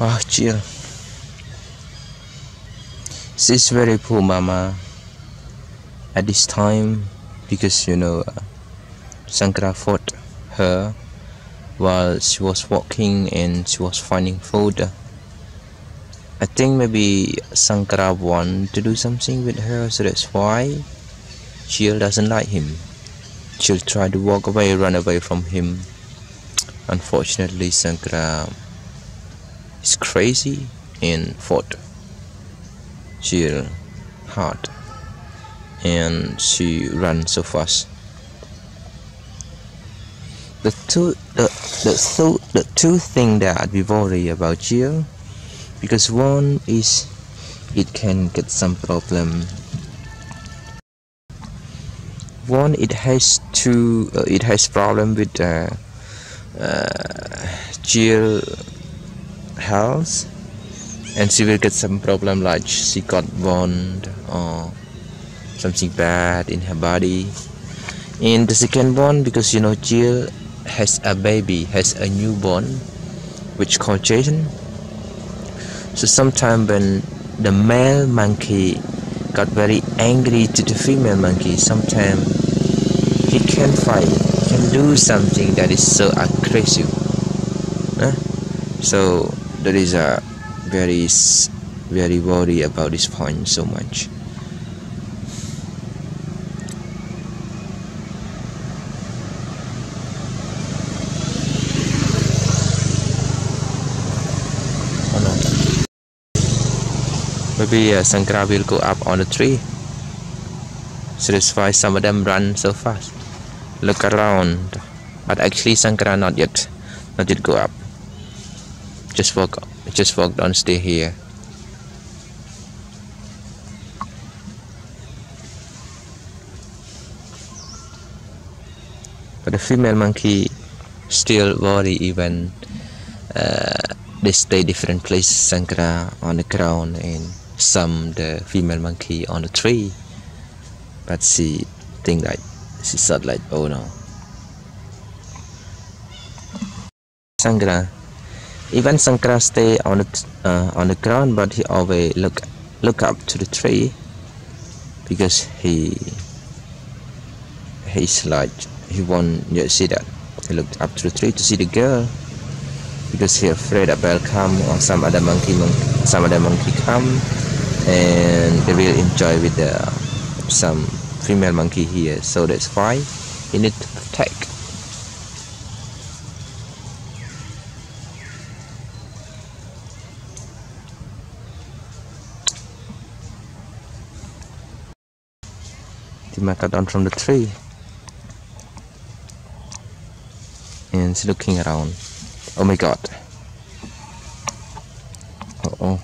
Oh, Jill. She's very poor, mama. At this time, because you know, uh, Sankara fought her while she was walking and she was finding food. I think maybe Sankara want to do something with her, so that's why Jill doesn't like him. She'll try to walk away, run away from him. Unfortunately, Sankara is crazy and fought Jill hard, and she ran so fast. The two, the the two, the two things that we worry about Jill, because one is it can get some problem. One it has two uh, it has problem with uh, uh, health and she will get some problem like she got wound or something bad in her body. And the second one because you know Jill has a baby has a newborn which called Jason. So sometime when the male monkey got very angry to the female monkey sometimes he can fight he can do something that is so aggressive. Huh? so there is a very very worry about this point so much. Maybe uh, Sankara will go up on the tree. So that's why some of them run so fast. Look around. But actually Sankara not yet not yet go up just walk just walk stay here. But the female monkey still worry even uh, they stay different places Sankara on the ground and some the female monkey on the tree. But she think like she thought like oh no. Sankara even Sankara stay on the uh, on the ground but he always look look up to the tree because he he's like he want you see that. He looked up to the tree to see the girl because he afraid that will come or some other monkey, monkey some other monkey come and they will enjoy with the, some female monkey here. So that's why you need to protect Cut down from the tree. And she's looking around. Oh my god. Uh oh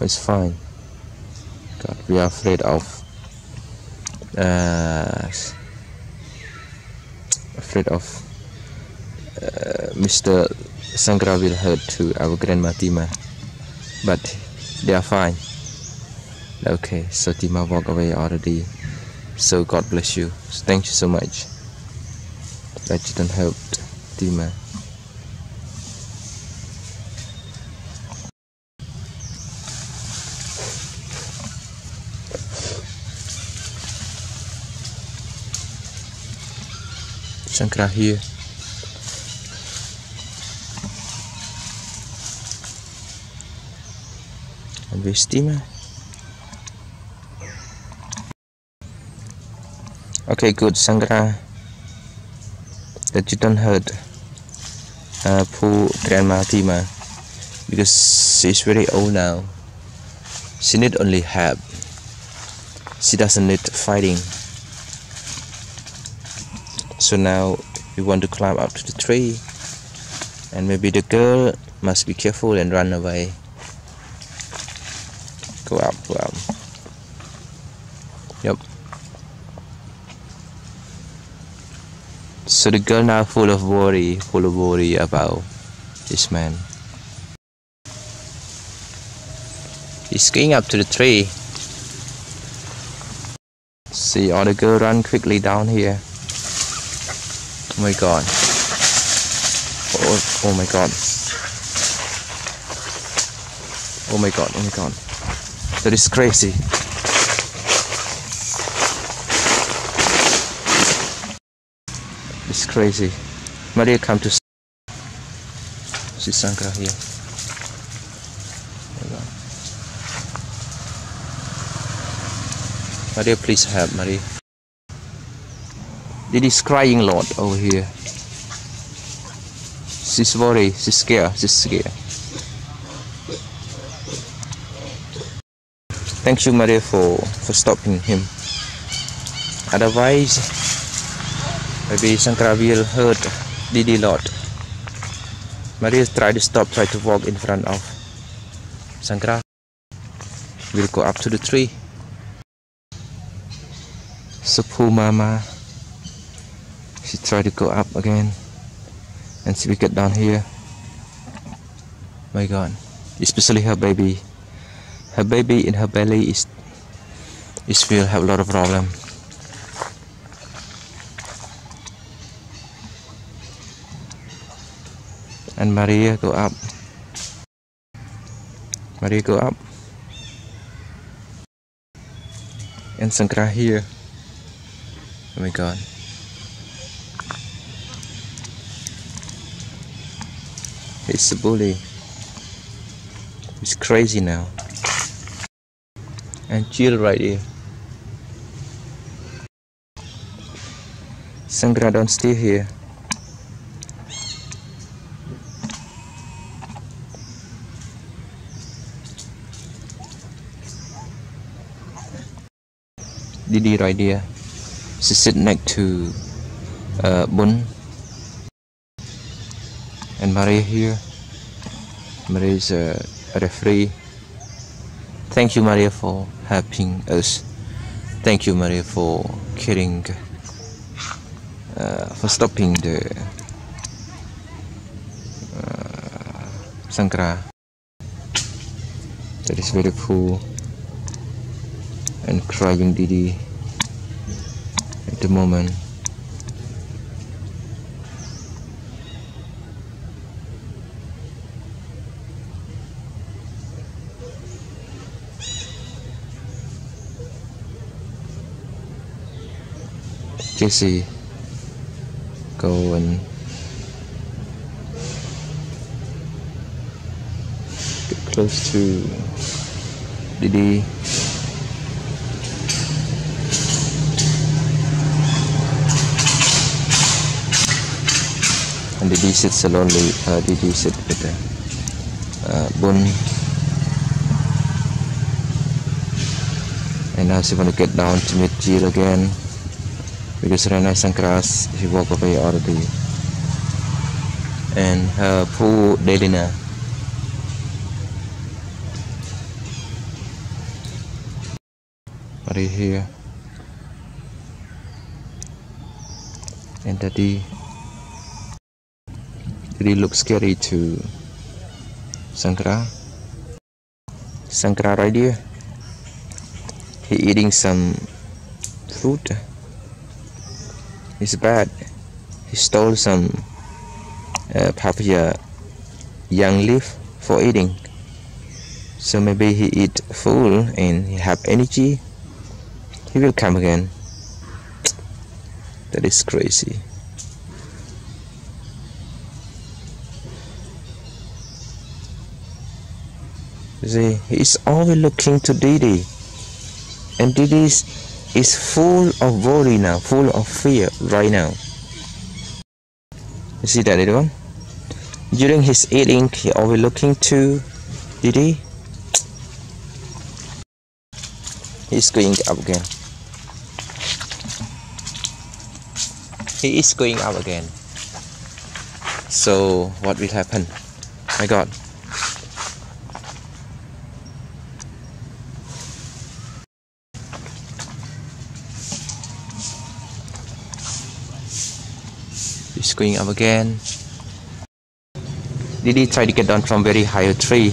it's fine. God, we are afraid of uh, afraid of uh, Mr. Sangra will hurt to our grandma Tima but they are fine. Okay so Tima walk away already. So God bless you. So thank you so much. That you don't help Tima Sankara here. We. Okay, good, Sangra. That you don't hurt uh, poor grandma Tima because she's very old now. She need only help. She doesn't need fighting so now we want to climb up to the tree and maybe the girl must be careful and run away go up yep so the girl now full of worry full of worry about this man he's going up to the tree see all the girl run quickly down here Oh my god. Oh, oh my god. Oh my god, oh my god. That is crazy. It's crazy. Maria come to see Sankara here. Maria, please help, Maria. It is crying lot over here. She's worried, she's scared, she's scared. Thank you, Maria, for, for stopping him. Otherwise, maybe Sankara will hurt Didi lot. Maria try to stop, try to walk in front of Sankara. Will go up to the tree. Poor mama she tried to go up again and she will get down here my god especially her baby her baby in her belly is is will have a lot of problem. And Maria go up. Maria go up. And Sankara here. Oh my god. He's a bully. He's crazy now. And Jill right here. Sangra don't stay here. Didi right here. She sit next to uh, Bun and Maria here Maria is a, a referee thank you Maria for helping us. Thank you Maria for killing uh, for stopping the uh, Sankara. That is very cool and crying Didi at the moment Jesse go and get close to Didi. And Didi sits alone, uh, Didi sit with uh, Bun. And now she want to get down to meet Jill again because Rena Sankras she walk away already and her poor Delina right here? And daddy really looks scary to Sankara. Sankara right here. He eating some food it's bad. He stole some uh, papaya young leaf for eating. So maybe he eat full and he have energy. He will come again. That is crazy. See, he is always looking to Didi. And Didi's is full of worry now, full of fear right now. You see that little one? During his eating, he always looking to Didi. He's going up again. He is going up again. So what will happen? My God. It's going up again. Didi try to get down from very high tree,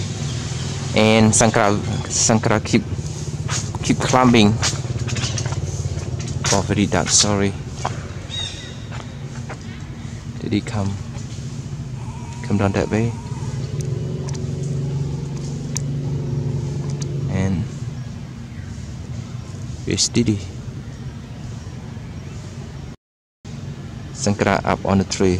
and Sankara Sankara keep keep climbing. Oh, very dark. Sorry. did he come come down that way and where's Didi Sankara up on the tree